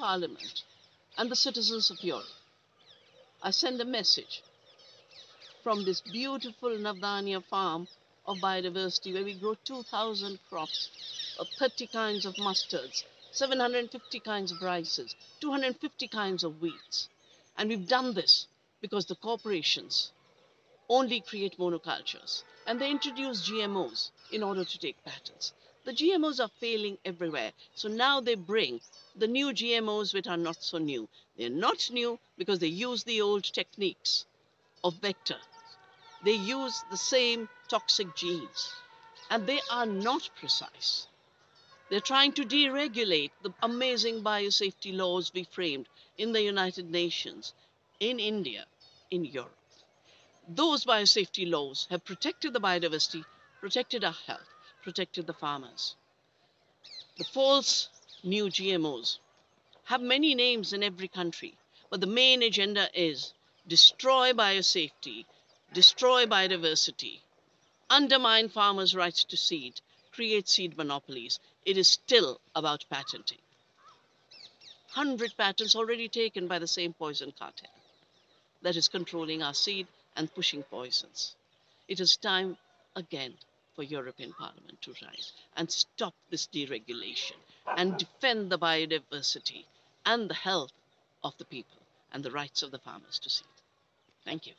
Parliament and the citizens of Europe, I send a message from this beautiful Navdanya farm of biodiversity where we grow 2,000 crops, of 30 kinds of mustards, 750 kinds of rices, 250 kinds of wheats. And we've done this because the corporations only create monocultures and they introduce GMOs in order to take patents. The GMOs are failing everywhere. So now they bring the new GMOs which are not so new. They're not new because they use the old techniques of vector. They use the same toxic genes and they are not precise. They're trying to deregulate the amazing biosafety laws we framed in the United Nations, in India, in Europe. Those biosafety laws have protected the biodiversity, protected our health, protected the farmers. The false new GMOs have many names in every country, but the main agenda is destroy biosafety, destroy biodiversity, undermine farmers' rights to seed, create seed monopolies. It is still about patenting. 100 patents already taken by the same poison cartel that is controlling our seed and pushing poisons. It is time again for European Parliament to rise and stop this deregulation and defend the biodiversity and the health of the people and the rights of the farmers to seed. Thank you.